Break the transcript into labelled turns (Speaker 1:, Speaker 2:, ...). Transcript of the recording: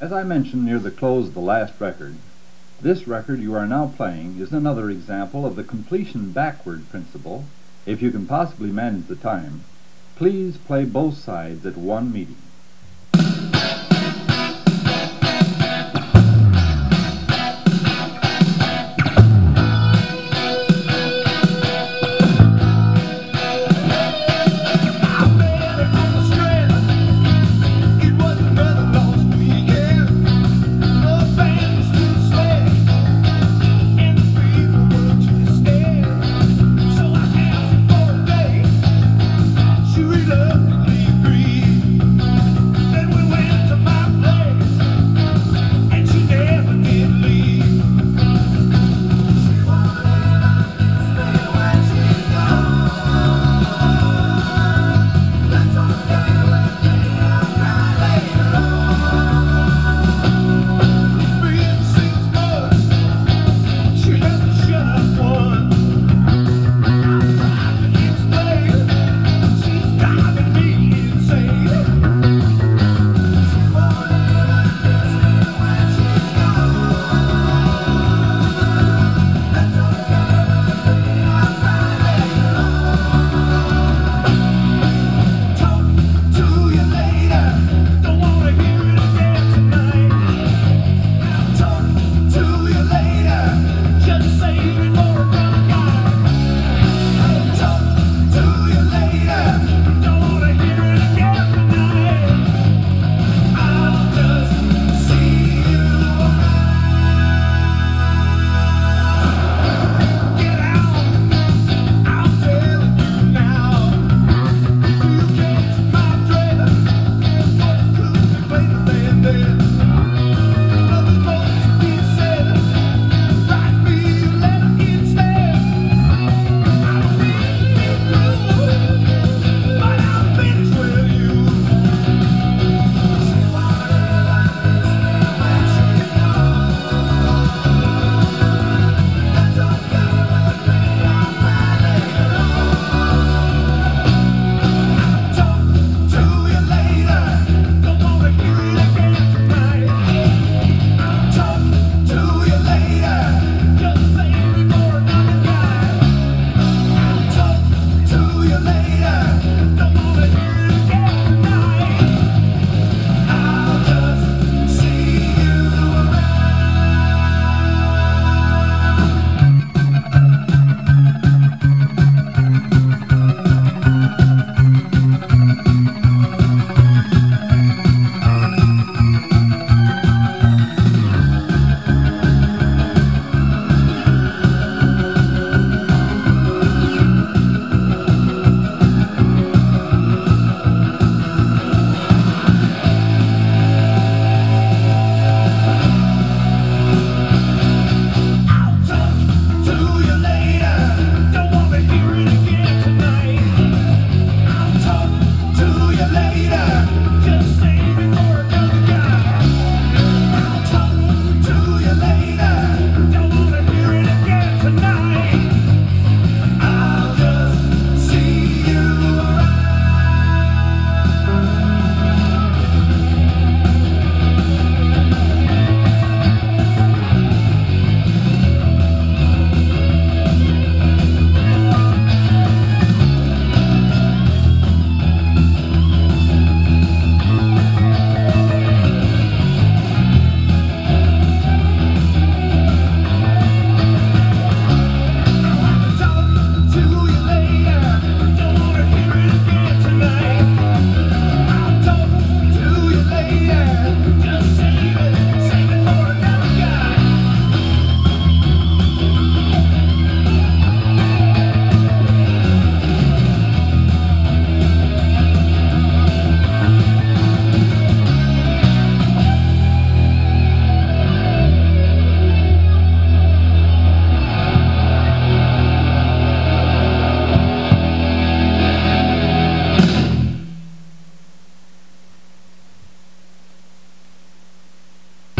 Speaker 1: As I mentioned near the close of the last record, this record you are now playing is another example of the completion backward principle. If you can possibly manage the time, please play both sides at one meeting.